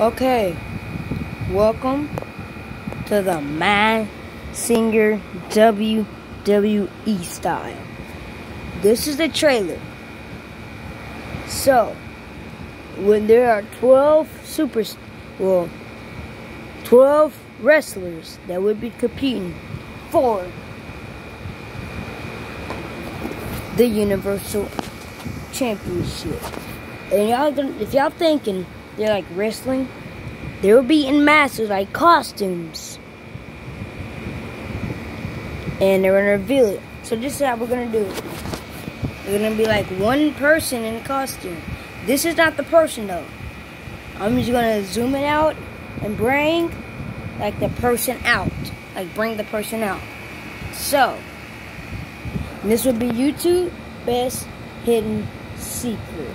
Okay, welcome to the Masked Singer WWE style. This is the trailer. So, when there are 12 super, well, 12 wrestlers that would be competing for the Universal Championship. And y'all, if y'all thinking they're like wrestling. They were beating masters like costumes. And they're gonna reveal it. So this is how we're gonna do it. We're gonna be like one person in costume. This is not the person though. I'm just gonna zoom it out and bring like the person out. Like bring the person out. So this would be YouTube best hidden secret.